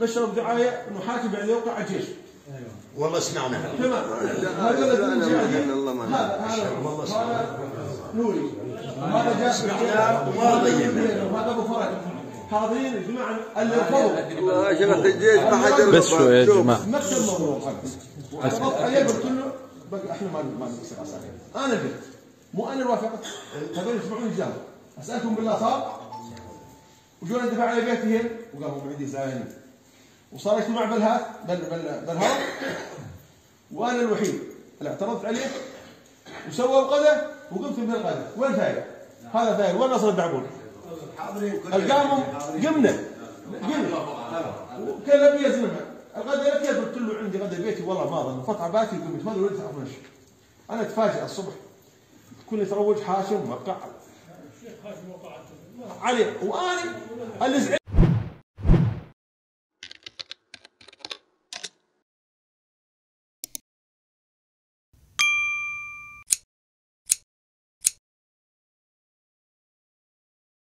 نشر دعايه انه حاكم بان يوقع الجيش. والله سمعناها تمام. هذا هذا هذا هذا نوري. هذا جاء سمعناه وما ضيعنا. هذا ابو فرج حاضرين يا جماعة اللي رفضوا والله شيخ الجيش ما حد. بس شوي يا شوف. جماعة. نفس الموضوع. عليه قلت له إحنا ما ما عساكر أنا قلت مو أنا اللي وافقت هذول يسمعون الجامع أسألكم بالله صار وجونا دفع على بيتي هنا وقاموا عندي زاين وصار اجتماع بالهات بال بال بالهواء وأنا الوحيد اللي اعترضت عليه وسووا الغداء وقمت من الغداء وين ثاير؟ هذا ثاير وين نصر الدعبون؟ القاموا قمنا. قمنا. وكان ابي يزلمها الغداء كيف قلت له عندي غداء بيتي والله ما ظن فتحة باكي قمت. ما أدري وين تعرف ماشي أنا اتفاجئ الصبح. كل تروج حاشم وقع علي وأنا اللي زعلت